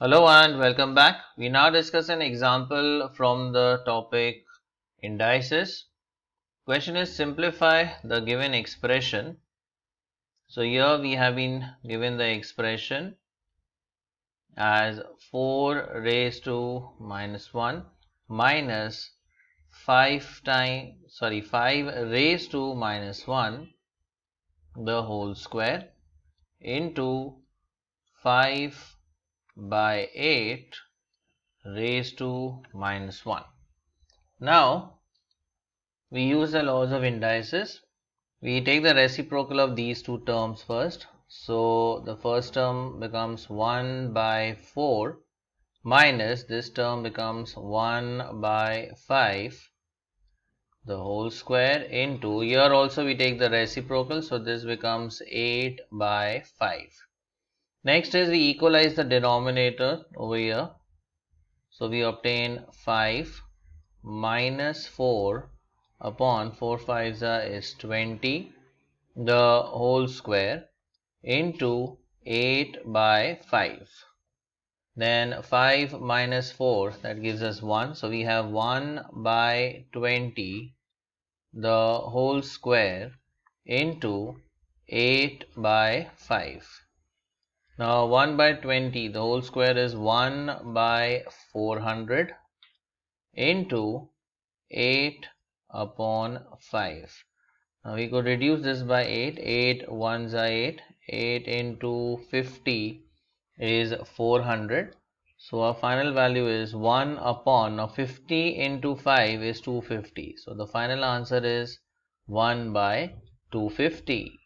Hello and welcome back. We now discuss an example from the topic indices. Question is simplify the given expression. So here we have been given the expression as 4 raised to minus 1 minus 5 times sorry 5 raised to minus 1 the whole square into 5 by 8 raised to minus 1. Now we use the laws of indices. We take the reciprocal of these two terms first. So the first term becomes 1 by 4 minus this term becomes 1 by 5 the whole square into here also we take the reciprocal so this becomes 8 by 5 next is we equalize the denominator over here. So we obtain 5 minus 4 upon 4 5s uh, is 20 the whole square into 8 by 5 then 5 minus 4 that gives us 1 so we have 1 by 20 the whole square into 8 by 5. Now 1 by 20 the whole square is 1 by 400 into 8 upon 5. Now we could reduce this by 8. 8 ones are 8. 8 into 50 is 400. So our final value is 1 upon now 50 into 5 is 250. So the final answer is 1 by 250.